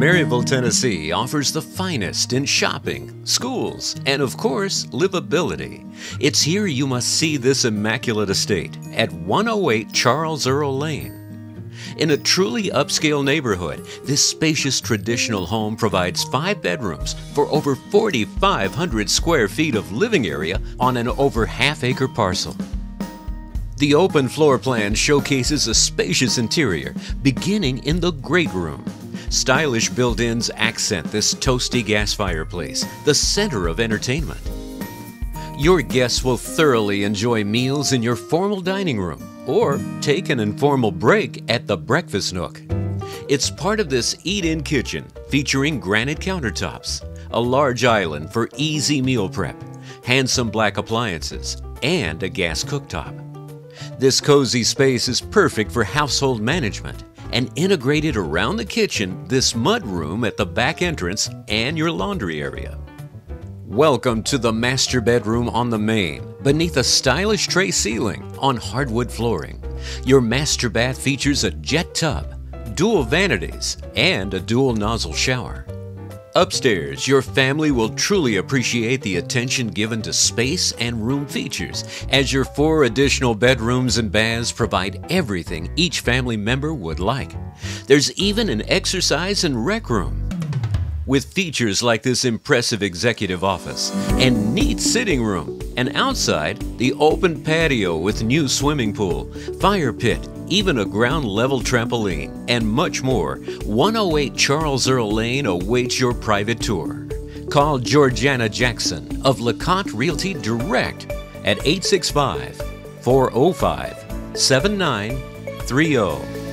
Maryville, Tennessee offers the finest in shopping, schools, and of course, livability. It's here you must see this immaculate estate at 108 Charles Earl Lane. In a truly upscale neighborhood, this spacious traditional home provides five bedrooms for over 4,500 square feet of living area on an over half acre parcel. The open floor plan showcases a spacious interior, beginning in the great room. Stylish built ins accent this toasty gas fireplace, the center of entertainment. Your guests will thoroughly enjoy meals in your formal dining room or take an informal break at the breakfast nook. It's part of this eat in kitchen featuring granite countertops, a large island for easy meal prep, handsome black appliances, and a gas cooktop. This cozy space is perfect for household management and integrated around the kitchen, this mud room at the back entrance, and your laundry area. Welcome to the master bedroom on the main, beneath a stylish tray ceiling on hardwood flooring. Your master bath features a jet tub, dual vanities, and a dual nozzle shower. Upstairs, your family will truly appreciate the attention given to space and room features, as your four additional bedrooms and baths provide everything each family member would like. There's even an exercise and rec room. With features like this impressive executive office and neat sitting room, and outside, the open patio with new swimming pool, fire pit, even a ground level trampoline, and much more, 108 Charles Earl Lane awaits your private tour. Call Georgana Jackson of LeConte Realty Direct at 865 405 7930.